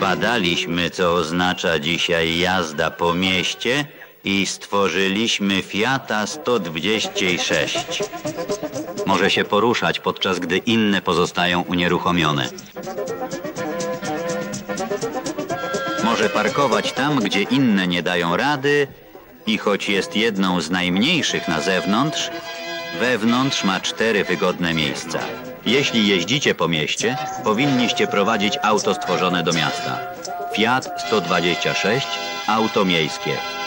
Zbadaliśmy, co oznacza dzisiaj jazda po mieście i stworzyliśmy Fiata 126. Może się poruszać, podczas gdy inne pozostają unieruchomione. Może parkować tam, gdzie inne nie dają rady i choć jest jedną z najmniejszych na zewnątrz, wewnątrz ma cztery wygodne miejsca. Jeśli jeździcie po mieście, powinniście prowadzić auto stworzone do miasta. Fiat 126, auto miejskie.